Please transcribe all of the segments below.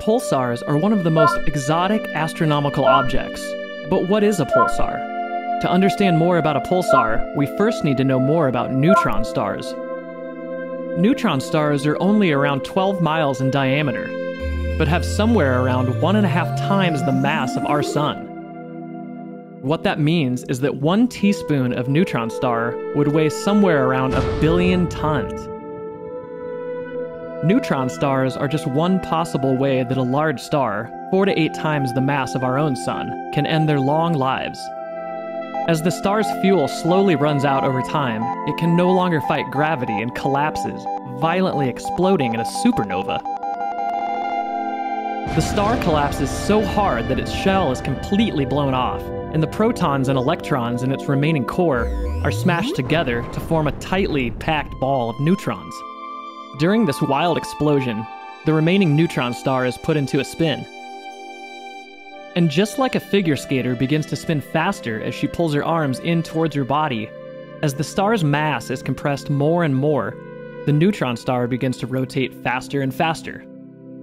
Pulsars are one of the most exotic astronomical objects. But what is a pulsar? To understand more about a pulsar, we first need to know more about neutron stars. Neutron stars are only around 12 miles in diameter, but have somewhere around one and a half times the mass of our Sun. What that means is that one teaspoon of neutron star would weigh somewhere around a billion tons. Neutron stars are just one possible way that a large star, four to eight times the mass of our own sun, can end their long lives. As the star's fuel slowly runs out over time, it can no longer fight gravity and collapses, violently exploding in a supernova. The star collapses so hard that its shell is completely blown off, and the protons and electrons in its remaining core are smashed together to form a tightly packed ball of neutrons. During this wild explosion, the remaining neutron star is put into a spin. And just like a figure skater begins to spin faster as she pulls her arms in towards her body, as the star's mass is compressed more and more, the neutron star begins to rotate faster and faster.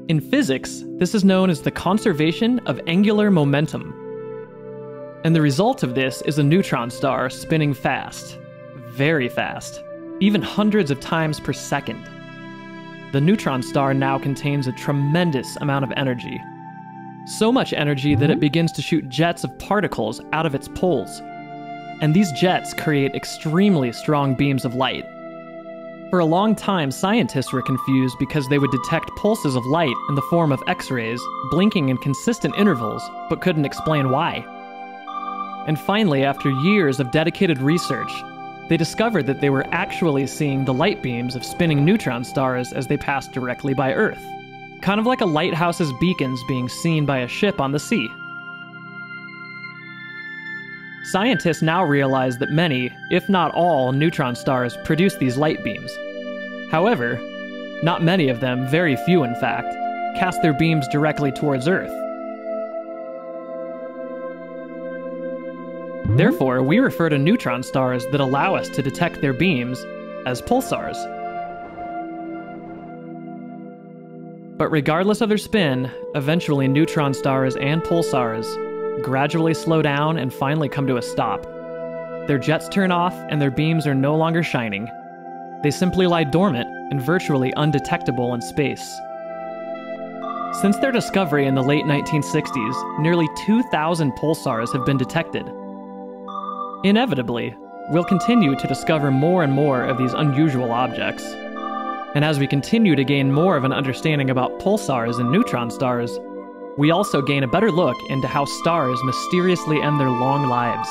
In physics, this is known as the conservation of angular momentum. And the result of this is a neutron star spinning fast. Very fast. Even hundreds of times per second the neutron star now contains a tremendous amount of energy. So much energy that it hmm? begins to shoot jets of particles out of its poles. And these jets create extremely strong beams of light. For a long time, scientists were confused because they would detect pulses of light in the form of X rays, blinking in consistent intervals, but couldn't explain why. And finally, after years of dedicated research, they discovered that they were actually seeing the light beams of spinning neutron stars as they passed directly by Earth. Kind of like a lighthouse's beacons being seen by a ship on the sea. Scientists now realize that many, if not all, neutron stars produce these light beams. However, not many of them, very few in fact, cast their beams directly towards Earth. Mm-hmm. Therefore, we refer to neutron stars that allow us to detect their beams as pulsars. But regardless of their spin, eventually neutron stars and pulsars gradually slow down and finally come to a stop. Their jets turn off and their beams are no longer shining. They simply lie dormant and virtually undetectable in space. Since their discovery in the late 1960s, nearly 2,000 pulsars have been detected, Inevitably, we'll continue to discover more and more of these unusual objects. And as we continue to gain more of an understanding about pulsars and neutron stars, we also gain a better look into how stars mysteriously end their long lives.